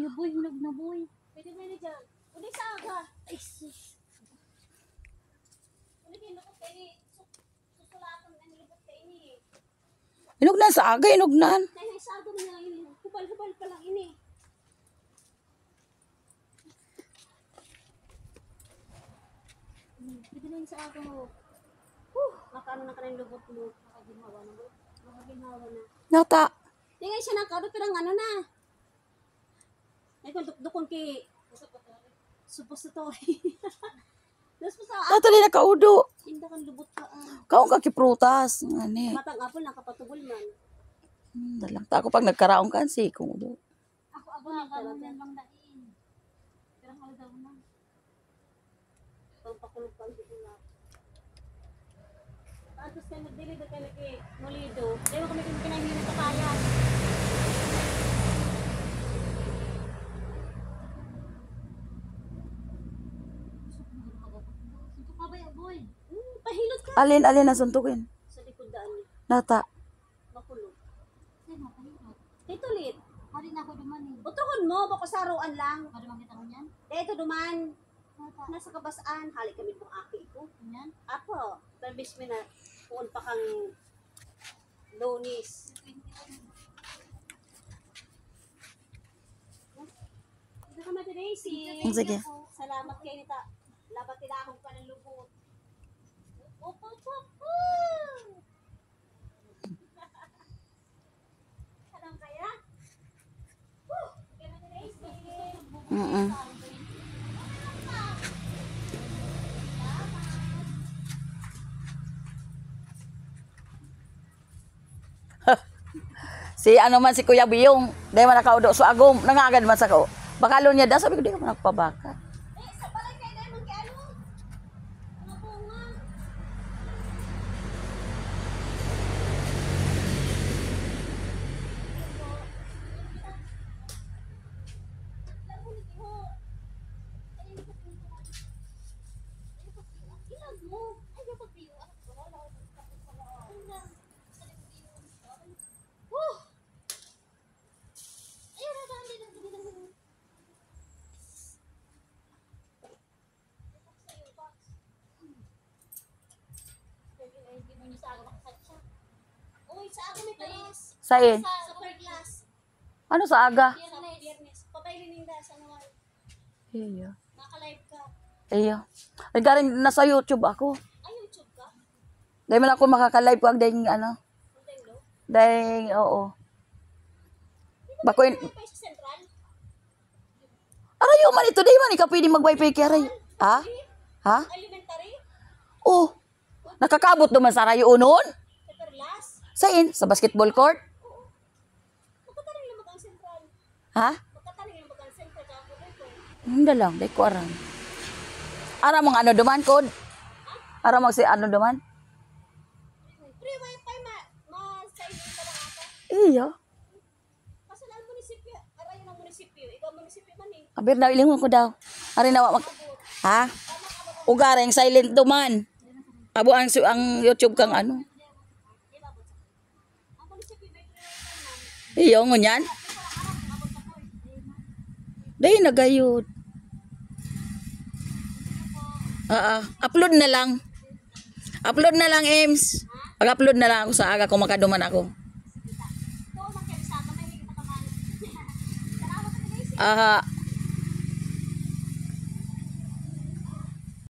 Iyo boy, hinog na boy. Pwede ni dyan? Uli sa aga. Ay sis. Susulatan na sa aga, inugnan. Kaya sa aga na ini. Hubal-hubal pa lang ini. Hmm, Pwede na sa aga mo. Huh, makaano na ka ng lubot mo. Makaginawa na mo. Makaginawa na. Nata. Di nga siya nakadot pero ang ano na. Ay kung dukon kay suppository. Nata din nakaudo. Inda kang lubot ka ah. Kaon ka kiprutas. Ngani. Matang apple nakapatugol man. Hmm, dalang ta ako pag nagkaraong kan si kung udo. Ako ako na ka talaga. yan bang dain. Pero hal daw na. Pampakulog pa ang na. Tapos ka nag-deliver ka na kay Molido. Di ba kami kung kinahirin sa kaya? Suntok ka ba ya boy? Hmm, pahilot ka. Alin, alin na suntukin. Sa likod daan ni. Nata. Makulog. Say mapahirap. Dito lit. Hari na ako duman eh. Utuhon mo, bako saruan lang. Hari makita ko niyan. Dito duman. Mata. Nasa kabasaan. Halik kami kung aki ko. Yan. Apo, labis mi na kung pa kang lonis. Ito. Sige. Salamat kay nita. Labat nila akong ka Daisy. Mm Si ano man si Kuya Biyong, dahil man nakaudo so agom, nangagad man sa ko. Bakalo niya da, sabi ko di ka man nagpabaka. Eh, sa balay kay Lemon kay ano? Mga bunga. Uy, sa ako may talas. Sain? Sa third class. Ano sa aga? Biyernes. Lininda sa naman. Iyo. Naka-live ka. Iyo. Ay galing nasa YouTube ako. Ay, YouTube ka? Dahil man ako makaka-live ko ang dahil ano. Dahil, oo. Bako in, Ano? Arayo man ito, di man ikaw pwede mag-wifi kaya aray. Ha? Ha? Elementary? Oh. Nakakabot naman sa rayo unon. Sa perlas? Sain? Sa basketball court? Ha? Hindi lang, di ko aram. Aram mong ano duman, kod? Aram mong si ano duman? Free wifi ma. Ma-sign in ka lang ata. Iyo. Kaso lang munisipyo. Arayo ng munisipyo. Ikaw munisipyo man eh. Abir na, ilingon ko daw. Ari na, mag... Ha? Ugareng silent duman. Abo ang, su- ang YouTube kang ano. Ang munisipyo may free wifi man. Iyo, ngunyan. Dahil nagayod. Ah, ah. upload na lang. Upload na lang, Ems. Pag-upload na lang ako sa aga kung makaduman ako. Ito, makialis